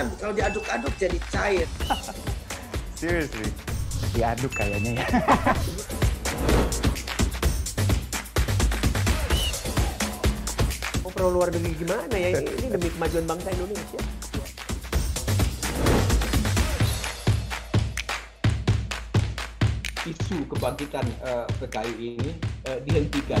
ayam kalau diaduk-aduk jadi cair. Seriously. Diaduk kayaknya ya. Mau perlu luar negeri gimana ya? Ini, ini demi kemajuan bangsa Indonesia. isu kebangkitan eh, PKI ini eh, dihentikan.